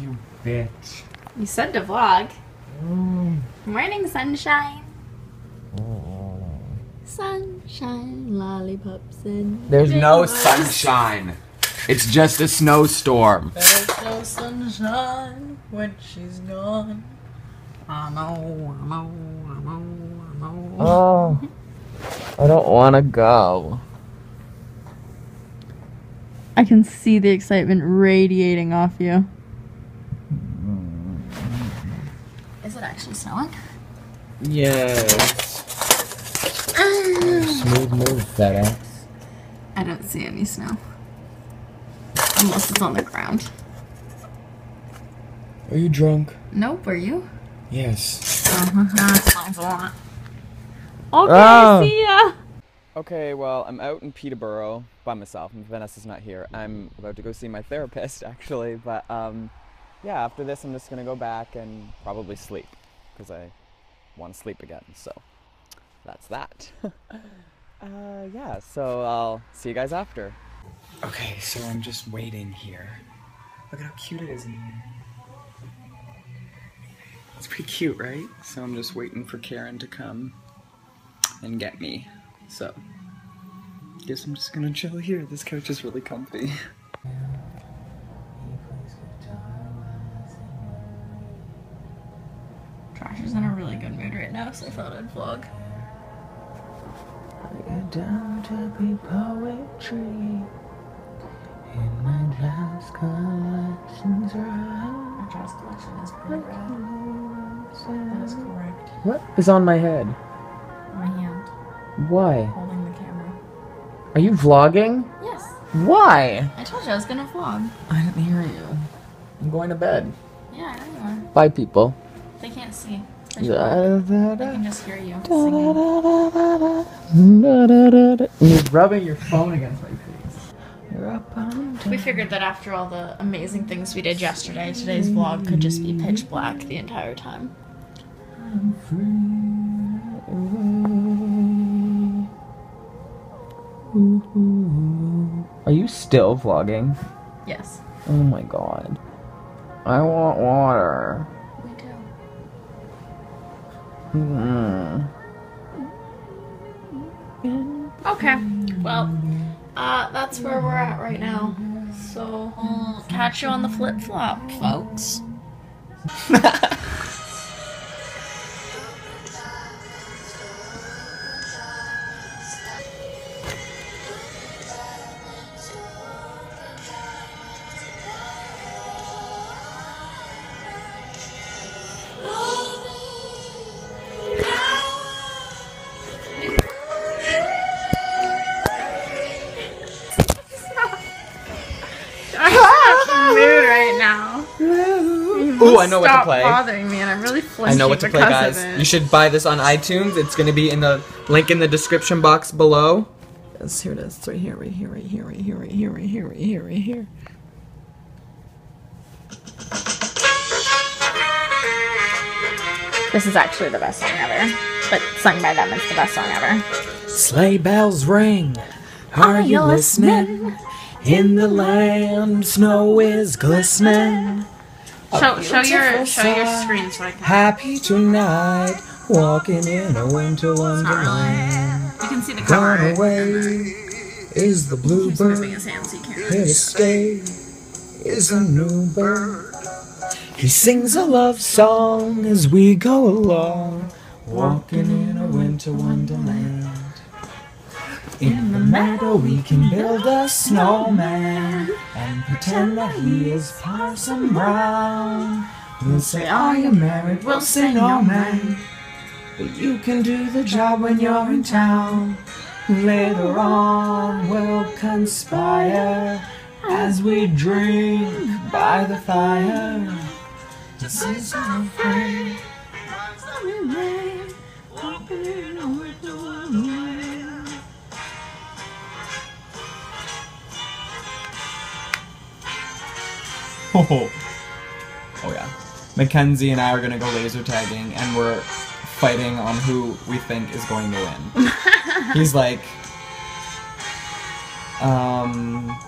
You bitch. You said to vlog. Mm. Morning, sunshine. Mm. Sunshine, lollipops, and. There's no sunshine. It's just a snowstorm. There's no sunshine when she's gone. I know, I know, I know, I know. Oh. I don't want to go. I can see the excitement radiating off you. Is it actually snowing? Yes. Um. Smooth move, FedEx. I don't see any snow. Unless it's on the ground. Are you drunk? Nope, are you? Yes. Uh-huh. that sounds. Okay, Oh. see ya! Okay, well, I'm out in Peterborough by myself. Vanessa's not here. I'm about to go see my therapist, actually. But um, yeah, after this, I'm just gonna go back and probably sleep because I want to sleep again. So that's that. uh, yeah, so I'll see you guys after. Okay, so I'm just waiting here. Look at how cute it is in here. It's pretty cute, right? So I'm just waiting for Karen to come and get me. So, guess I'm just gonna chill here. This couch is really comfy. good mood right now, so I thought I'd vlog. I got down to be poetry in my jazz collections right. My Josh's collection is pretty rad. That is correct. What is on my head? My hand Why? holding the camera. Are you vlogging? Yes, Why? I told you I was gonna vlog. I didn't hear you. I'm going to bed. Yeah, I know you are. Bye, people. They can't see. Can just hear you singing. You're rubbing your phone against my face. You're up on We figured that after all the amazing things we did yesterday, today's vlog could just be pitch black the entire time. Are you still vlogging? Yes. Oh my god. I want water. We do. Mm. Okay. Well, uh, that's where we're at right now. So, we'll catch you on the flip flop, folks. Ooh, I know what to Stop play. bothering me, and I'm really I know what to play, guys. You should buy this on iTunes. It's gonna be in the link in the description box below. Yes, here it is. It's right here, right here, right here, right here, right here, right here, right here, right here. This is actually the best song ever. But sung by them, it's the best song ever. Sleigh bells ring. Are you listening? In the land, snow is glistening. Show, show your show your screen so I can. Happy tonight, walking in a winter wonderland. You can see the cover. Gone away is the He's moving bluebird. his hands. You can't. Here to stay is a new bird. He sings a love song as we go along, walking in a winter wonderland. In the meadow we can build a snowman and pretend that he is Parson Brown. We'll say, Are you married? We'll say, No, man. But you can do the job when you're in town. Later on, we'll conspire as we drink by the fire. This is our friend. Oh. oh yeah. Mackenzie and I are gonna go laser tagging, and we're fighting on who we think is going to win. He's like, um,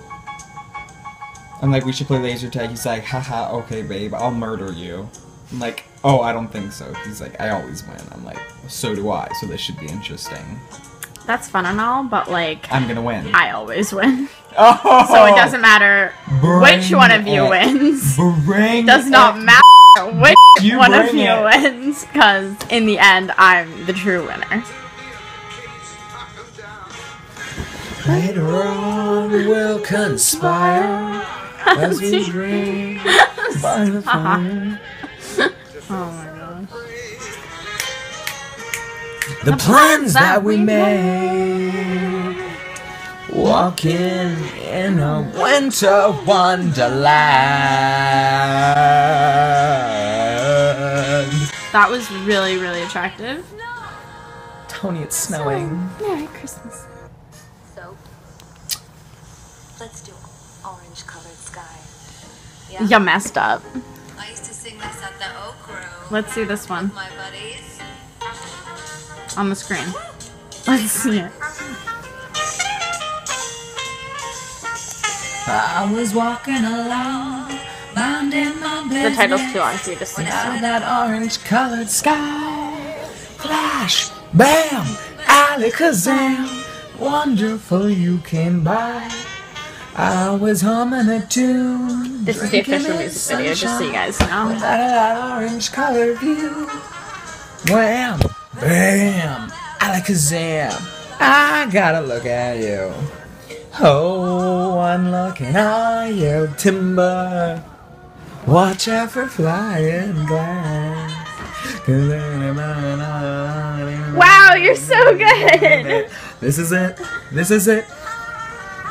I'm like, we should play laser tag. He's like, haha, okay, babe, I'll murder you. I'm like, oh, I don't think so. He's like, I always win. I'm like, so do I, so this should be interesting. That's fun and all, but like, I'm gonna win. I always win. oh! So it oh. doesn't matter which one of you it. wins. Bring Does not it. matter which You one of you it. wins, because in the end, I'm the true winner. Later on, we'll conspire as we drink by the fire. Oh my gosh. The plans that we made, walking in a winter wonderland. That was really, really attractive. Tony, it's snowing. Merry Christmas. So, let's do orange colored sky. Yeah? You messed up. I used to sing this at the Oak Grove Let's see this one with my buddies. on the screen. Let's see it. I was walking along, minding my The title's too long for you to sing. Out that orange colored sky, flash, bam, alakazam, wonderful you came by. I was humming a tune. This is the official music video, just so you guys know. That orange colored view. Wham, bam, alakazam. I gotta look at you. Oh, one looking at you, timber. Watch out for flying glass. Wow, you're so good! This is it. This is it.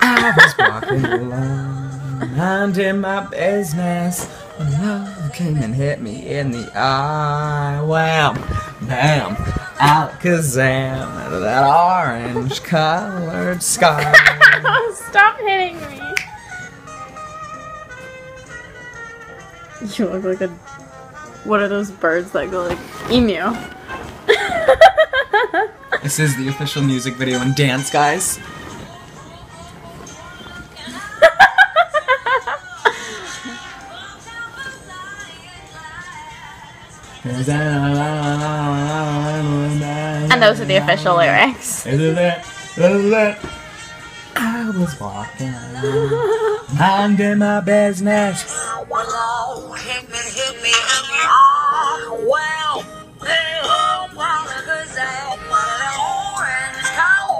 I was walking along, minding my business, when love came and hit me in the eye. Wham, bam, alakazam, out of that orange colored sky. Stop hitting me. You look like a. What are those birds that go like emu? This is the official music video and dance, guys. And those are the official lyrics. Isn't it? Isn't it? I was walking minding my business. Hello, hit me, hit me eye. Well, hey, home, wanna go say, what an orange cow.